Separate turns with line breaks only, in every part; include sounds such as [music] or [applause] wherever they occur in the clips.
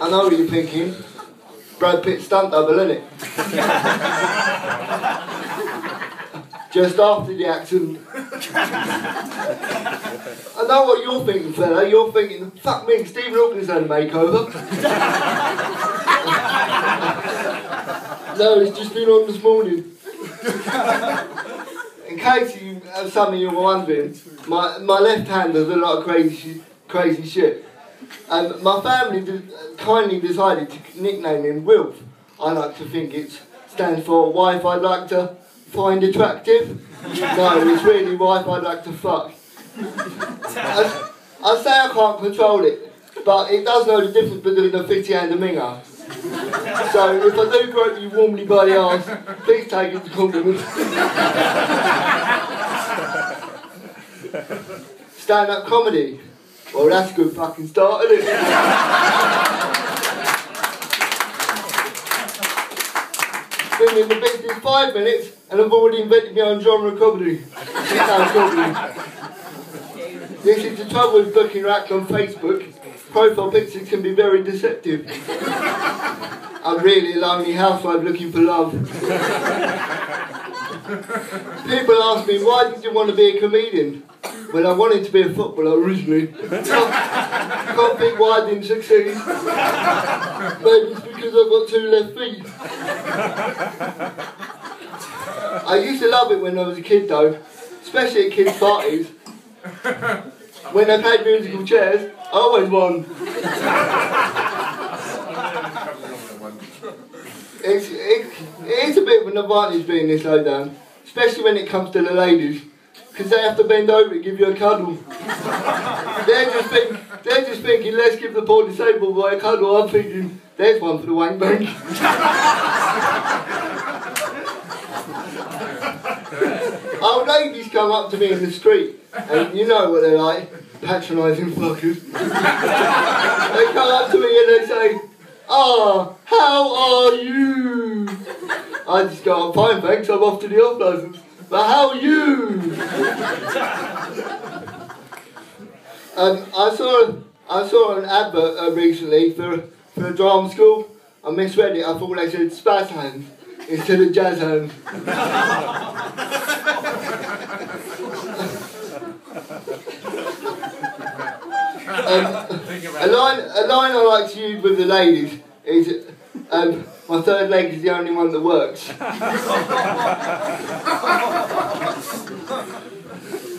I know what you're thinking. Brad Pitt stunt double, isn't it? [laughs] Just after the accident. I know what you're thinking, fella. You're thinking, fuck me, Stephen Hawking's had a makeover. [laughs] no, it's just been on this morning. In case you, uh, some of you were wondering, my, my left hand does a lot of crazy, shi- crazy shit. And my family de- kindly decided to nickname him Wilf. I like to think it stands for wife I'd like to find attractive. No, it's really wife I'd like to fuck. I, I say I can't control it, but it does know the difference between a fitty and a minger. So if I do grope you warmly by the arse, please take it as a compliment. Stand-up comedy. Well, that's a good fucking start, isn't it? Been in the business five minutes and I've already invented my own genre of comedy. This is the trouble with booking act on Facebook. Profile pictures can be very deceptive. I'm really a lonely housewife looking for love. People ask me, why did you want to be a comedian? Well, I wanted to be a footballer originally. Can't think why I didn't succeed. Maybe it's because I've got two left feet. I used to love it when I was a kid though, especially at kids' parties. When they played musical chairs, I always won. It's, it, it is a bit of an advantage being this low down, especially when it comes to the ladies, because they have to bend over and give you a cuddle. they're, just think, they're just thinking, let's give the poor disabled boy a cuddle. I'm thinking, there's one for the wank bank. [laughs] Old ladies come up to me in the street, and you know what they're like, patronising fuckers. they come up to me and they say, Ah, how are you? I just go, I'm fine, thanks, I'm off to the off licence. But how are you? um, I saw I saw an advert uh, recently for, for a drama school. I misread it, I thought they said spaz hands instead of jazz hands. [laughs] Um, a line, a line I like to use with the ladies is, my third leg is the only one that works. [laughs]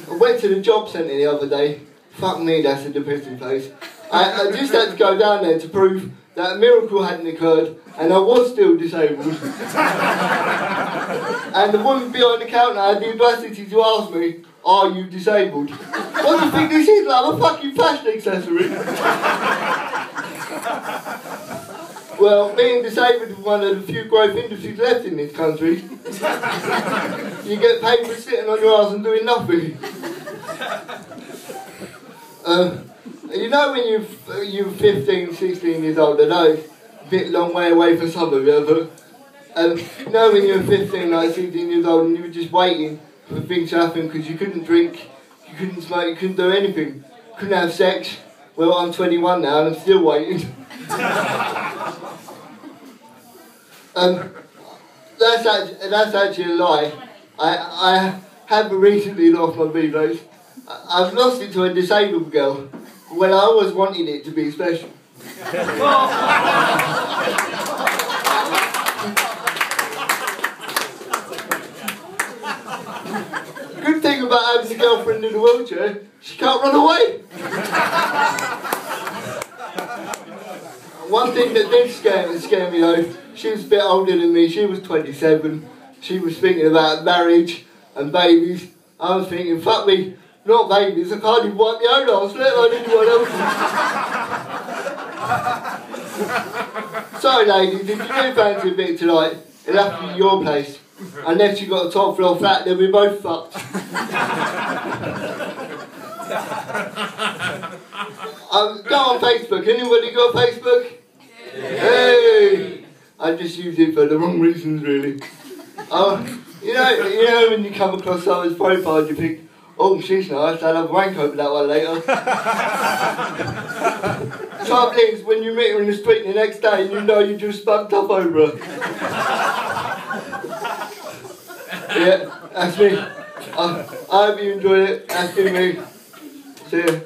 I went to the job centre the other day. Fuck me, that's a depressing place. I, I just had to go down there to prove that a miracle hadn't occurred and I was still disabled. [laughs] and the woman behind the counter had the audacity to ask me, Are you disabled? What do you think this is? Like a fucking fashion accessory? [laughs] well, being disabled is one of the few growth industries left in this country. [laughs] you get paid for sitting on your ass and doing nothing. Um, you know when you're, you're 15, 16 years old, I know it's a bit long way away for some of you, but um, you know when you were 15, like 16 years old and you were just waiting for things to happen because you couldn't drink, you couldn't smoke, you couldn't do anything, couldn't have sex. Well, I'm 21 now and I'm still waiting. [laughs] um, that's, actually, that's actually a lie. I, I have recently lost my Vivos. I've lost it to a disabled girl. Well, I always wanted it to be special. Good thing about having a girlfriend in a wheelchair, she can't run away. One thing that did scare, scare me though, she was a bit older than me, she was 27. She was thinking about marriage and babies. I was thinking, fuck me, not babies, I can't even wipe my own arse, let alone anyone else's. [laughs] Sorry ladies, if you do fancy a bit tonight, it'll have to be your place. Unless you've got a top floor flat, then we're both fucked. [laughs] um, go on Facebook. Anybody got Facebook? Hey! I just use it for the wrong reasons, really. [laughs] Oh, you know, you know when you come across someone's profile, you think, oh, she's nice. I'll have a wank over that one later. [laughs] trouble is, when you meet her in the street the next day, you know you just spunked up over her. [laughs] yeah, that's me. I, I hope you enjoyed it. That's me. See ya.